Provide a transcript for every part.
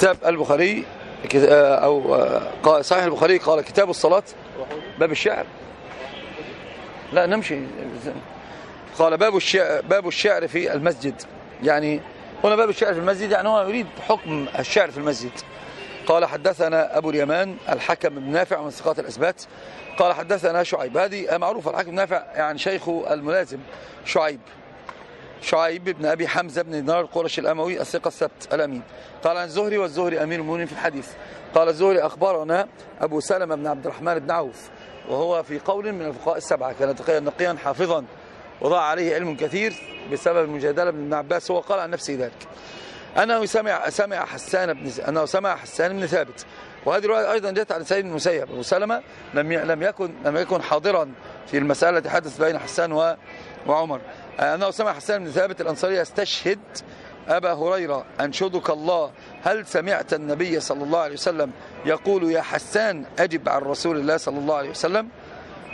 كتاب البخاري أو صحيح البخاري قال كتاب الصلاة باب الشعر. لا نمشي. قال باب الشعر, باب الشعر في المسجد. يعني هنا باب الشعر في المسجد يعني هو يريد حكم الشعر في المسجد. قال حدثنا أبو اليمان الحكم بن نافع من ثقات الأثبات. قال حدثنا شعيب. هذه معروفة الحكم بن نافع يعني شيخه الملازم شعيب. شعيب بن أبي حمزة بن دينار القرشي الأموي الثقة السبت الأمين. قال عن الزهري والزهري أمير المؤمنين في الحديث. قال الزهري أخبرنا أبو سلمة بن عبد الرحمن بن عوف وهو في قول من الفقهاء السبعة. كان تقيا نقيا حافظا وضاع عليه علم كثير بسبب المجادلة بن عباس هو قال عن نفسه ذلك. أنه سمع سمع حسان بن أنه سمع حسان بن ثابت. وهذه الرواية أيضا جاءت عن سيد المسيب. أبو سلمة لم لم يكن لم يكن حاضرا في المسألة التي حدث بين حسان وعمر. أنه سمع حسان بن ثابت الأنصاري يستشهد أبا هريرة أنشدك الله هل سمعت النبي صلى الله عليه وسلم يقول يا حسان أجب عن رسول الله صلى الله عليه وسلم؟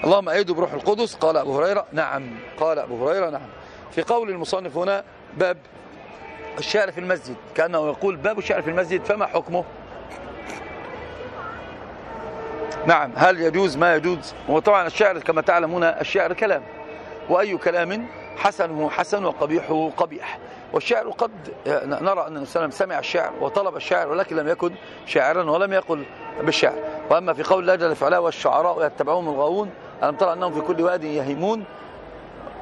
اللهم أيده بروح القدس. قال أبو هريرة نعم. قال أبو هريرة نعم. في قول المصنف هنا باب الشعر في المسجد كأنه يقول باب الشعر في المسجد فما حكمه؟ نعم. هل يجوز ما يجوز؟ وطبعا الشعر كما تعلمون الشعر كلام. وأي كلام حسنه حسن وقبيحه قبيح. والشعر قد نرى أن النبي سمع الشعر وطلب الشعر ولكن لم يكن شاعرا ولم يقل بالشعر وأما في قول الله جل وعلا والشعراء يتبعون الغاوون ألم ترى أنهم في كل واد يهيمون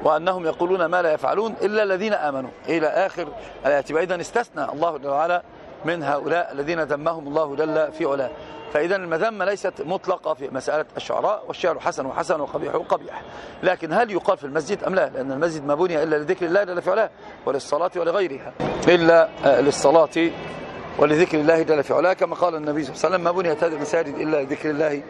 وأنهم يقولون ما لا يفعلون إلا الذين آمنوا. إلى آخر الآيات. فإذا استثنى الله جل وعلا من هؤلاء الذين ذمهم الله جل في علاه. فإذا المذمة ليست مطلقة في مسألة الشعراء والشعر حسن وحسن وقبيح وقبيح. لكن هل يقال في المسجد أم لا؟ لأن المسجد ما بني إلا لذكر الله جل في علاه وللصلاة ولغيرها. إلا للصلاة ولذكر الله جل في علاه. كما قال النبي صلى الله عليه وسلم ما بنيت هذه المساجد إلا لذكر الله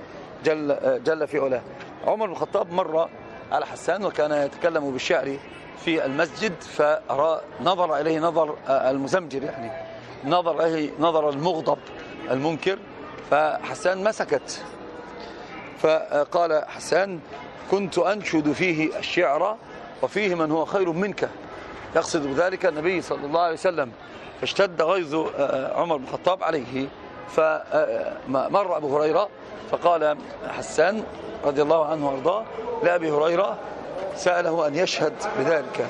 جل, جل في علاه. عمر بن الخطاب مر على حسان وكان يتكلم بالشعر في المسجد فنظر إليه نظر المزمجر يعني. نظر إليه نظر المغضب المنكر فحسان ما سكت فقال حسان كنت أنشد فيه الشعر وفيه من هو خير منك. يقصد بذلك النبي صلى الله عليه وسلم. فاشتد غيظ عمر بن الخطاب عليه. فمر أبو هريرة فقال حسان رضي الله عنه وأرضاه لأبي هريرة سأله أن يشهد بذلك.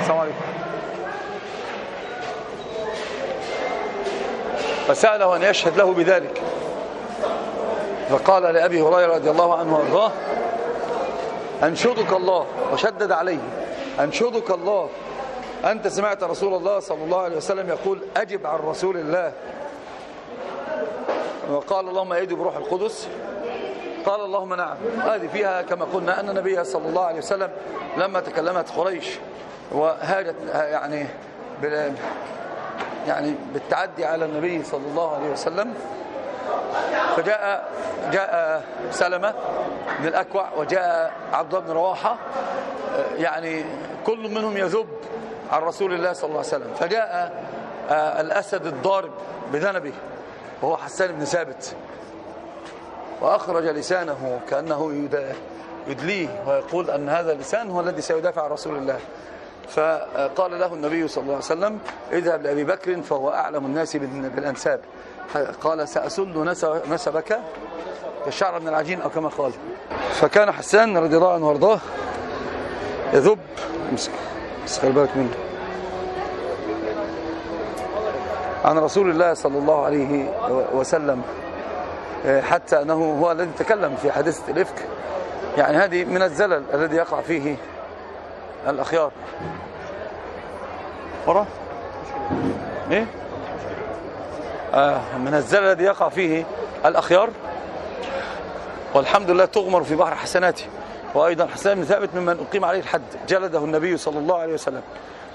السلام عليكم. فسأله أن يشهد له بذلك. فقال لأبي هريرة رضي الله عنه وأرضاه أنشدك الله وشدد عليه أنشدك الله. أنت سمعت رسول الله صلى الله عليه وسلم يقول أجب عن رسول الله. وقال اللهم أيد بروح القدس. قال اللهم نعم. هذه فيها كما قلنا أن النبي صلى الله عليه وسلم لما تكلمت قريش وهاجت يعني يعني بالتعدي على النبي صلى الله عليه وسلم. فجاء جاء سلمة بن الأكوع وجاء عبد الله بن رواحة يعني كل منهم يذب عن رسول الله صلى الله عليه وسلم. فجاء الأسد الضارب بذنبه وهو حسان بن ثابت. وأخرج لسانه كأنه يدليه ويقول أن هذا اللسان هو الذي سيدافع عن رسول الله. فقال له النبي صلى الله عليه وسلم اذهب لأبي بكر فهو أعلم الناس بالأنساب. قال سأسل نسبك كالشعر من العجين أو كما قال. فكان حسان رضي الله عنه وارضاه يذب امسك خلي بالك منه. عن رسول الله صلى الله عليه وسلم حتى أنه هو الذي تكلم في حادثة الإفك. يعني هذه من الزلل الذي يقع فيه الأخيار. ورا. إيه؟ آه من الزلل الذي يقع فيه الأخيار. والحمد لله تغمر في بحر حسناته. وأيضا حسان بن ثابت ممن أقيم عليه الحد. جلده النبي صلى الله عليه وسلم.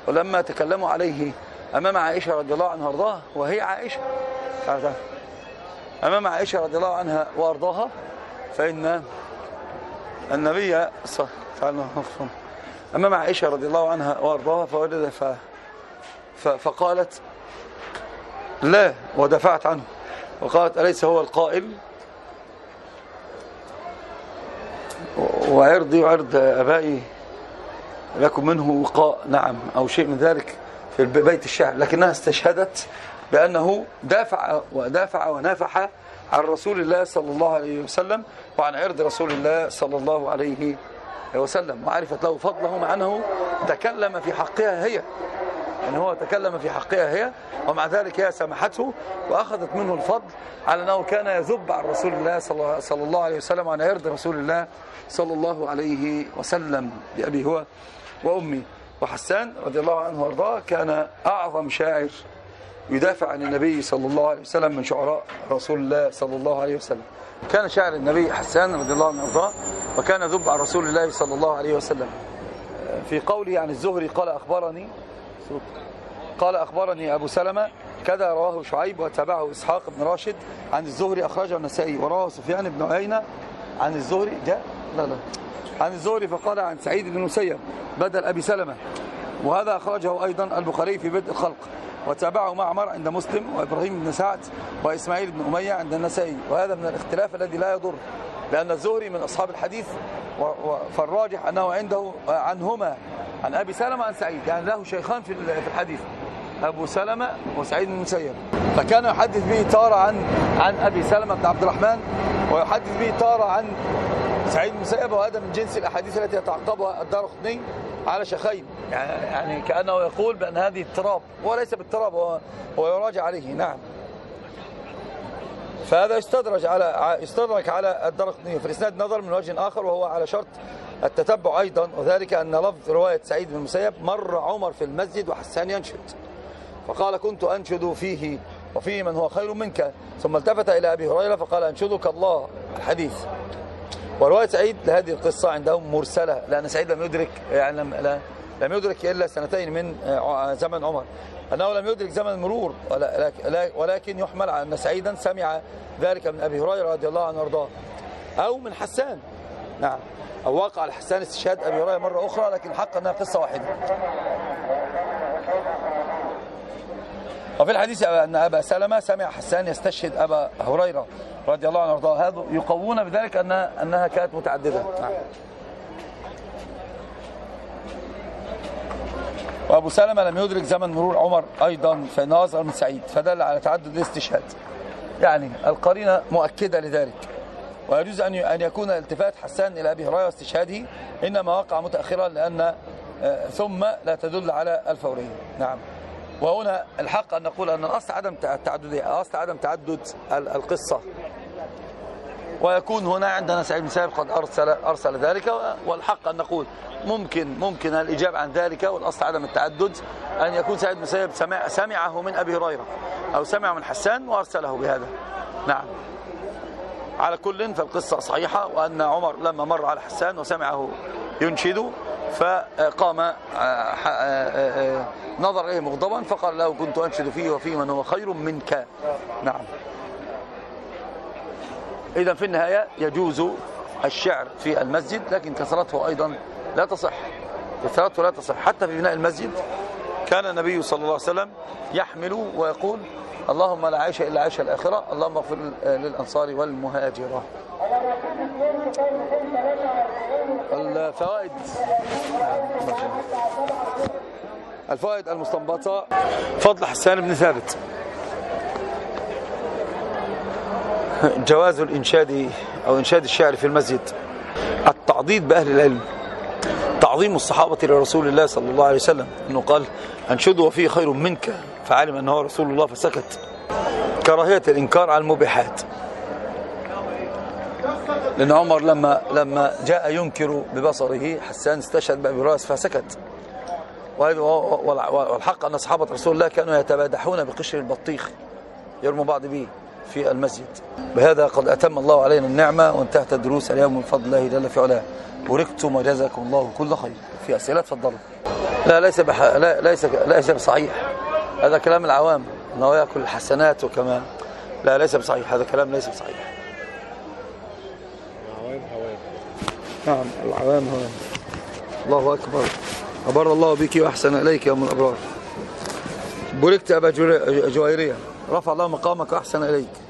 ولما تكلموا عليه أمام عائشة رضي الله عنها وأرضاها وهي عائشة. أمام عائشة رضي الله عنها وأرضاها فإن النبي صلى الله عليه وسلم أمام عائشة رضي الله عنها وأرضاها فوجد ف... ف... فقالت لا ودفعت عنه. وقالت أليس هو القائل؟ وعرضي وعرض أبائي لكم منه وقاء. نعم أو شيء من ذلك في بيت الشعر. لكنها استشهدت بأنه دافع ودافع ونافح عن رسول الله صلى الله عليه وسلم وعن عرض رسول الله صلى الله عليه وسلم وعرفت له فضله مع أنه تكلم في حقها هي يعني هو تكلم في حقها هي ومع ذلك هي سمحته وأخذت منه الفضل على أنه كان يذب عن رسول الله صلى الله عليه وسلم وعن عرض رسول الله صلى الله عليه وسلم بأبي هو وأمي وحسان رضي الله عنه وأرضاه كان أعظم شاعر يدافع عن النبي صلى الله عليه وسلم من شعراء رسول الله صلى الله عليه وسلم. كان شاعر النبي حسان رضي الله عنه وارضاه وكان ذب عن رسول الله صلى الله عليه وسلم. في قوله عن الزهري قال أخبرني قال أخبرني أبو سلمة كذا رواه شعيب وتابعه إسحاق بن راشد عن الزهري أخرجه النسائي ورواه سفيان بن عيينة عن الزهري جاء؟ لا لا. عن الزهري فقال عن سعيد بن مسيب بدل أبي سلمة. وهذا أخرجه أيضا البخاري في بدء الخلق. وتابعه معمر عند مسلم وإبراهيم بن سعد وإسماعيل بن أمية عند النسائي. وهذا من الاختلاف الذي لا يضر لأن الزهري من أصحاب الحديث فالراجح أنه عنده عنهما عن أبي سلمة عن سعيد يعني له شيخان في الحديث أبو سلمة وسعيد بن المسيب فكان يحدث به تارة عن عن أبي سلمة بن عبد الرحمن ويحدث به تارة عن سعيد بن المسيب وهذا من جنس الأحاديث التي يتعقبها الدار على شيخين. يعني كأنه يقول بأن هذه اضطراب. هو ليس باضطراب هو, هو يراجع عليه. نعم. فهذا يستدرج على يستدرك على الدرقطني في الإسناد نظر من وجه آخر وهو على شرط التتبع أيضا. وذلك أن لفظ رواية سعيد بن المسيب مر عمر في المسجد وحسان ينشد. فقال كنت أنشد فيه وفيه من هو خير منك. ثم التفت إلى أبي هريرة فقال أنشدك الله. الحديث. ورواية سعيد لهذه القصة عندهم مرسلة لأن سعيد لم يدرك يعني لم, لم يدرك إلا سنتين من زمن عمر. أنه لم يدرك زمن المرور ولكن يحمل على أن سعيدا سمع ذلك من أبي هريرة رضي الله عنه وأرضاه. أو من حسان. نعم. أو وقع على حسان استشهاد أبي هريرة مرة أخرى لكن حق أنها قصة واحدة. وفي الحديث أن أبا سلمة سمع حسان يستشهد أبا هريرة. رضي الله عنه وارضاه. هذا يقوون بذلك أنها, أنها كانت متعددة. نعم. وأبو سلمة لم يدرك زمن مرور عمر أيضا فإنه أصغر من سعيد فدل على تعدد الاستشهاد. يعني القرينة مؤكدة لذلك. ويجوز أن أن يكون التفات حسان إلى أبي هريرة واستشهاده إنما وقع متأخرا لأن ثم لا تدل على الفورية. نعم. وهنا الحق أن نقول أن الأصل عدم التعدد أصل عدم تعدد القصة. ويكون هنا عندنا سعيد بن سائب قد أرسل, أرسل ذلك والحق أن نقول ممكن ممكن الإجابة عن ذلك والأصل عدم التعدد أن يكون سعيد بن سائب سمع سمعه من أبي هريرة أو سمع من حسان وأرسله بهذا. نعم. على كل فالقصة صحيحة وأن عمر لما مر على حسان وسمعه ينشد فقام نظر إليه مغضبا فقال له كنت أنشد فيه وفيه من هو خير منك. نعم. إذا في النهاية يجوز الشعر في المسجد لكن كثرته أيضا لا تصح. كثرته لا تصح. حتى في بناء المسجد كان النبي صلى الله عليه وسلم يحمل ويقول اللهم لا عيش إلا عيش الآخرة اللهم اغفر للأنصار والمهاجرة. الفوائد. الفوائد المستنبطة. فضل حسان بن ثابت. جواز الإنشاد أو إنشاد الشعر في المسجد. التعضيد بأهل العلم. تعظيم الصحابة لرسول الله صلى الله عليه وسلم. أنه قال أنشد وفيه خير منك. فعلم أنه رسول الله فسكت. كراهية الإنكار على المبيحات لأن عمر لما لما جاء ينكر ببصره حسان استشهد بأبي رأس فسكت. والحق أن أصحابة رسول الله كانوا يتبادحون بقشر البطيخ يرموا بعض به. في المسجد. بهذا قد أتم الله علينا النعمة وانتهت الدروس اليوم من فضل الله جل في علاه. بوركتم وجزاكم الله كل خير. في أسئلة تفضلوا. لا ليس بح... لا ليس ليس بصحيح. هذا كلام العوام إنه يأكل الحسنات وكما. لا ليس بصحيح. هذا كلام ليس بصحيح. العوام هوام نعم العوام هوام الله أكبر. أبر الله بك وأحسن إليك يا أم الأبرار. بوركت أبا جويرية. رفع الله مقامك وأحسن إليك.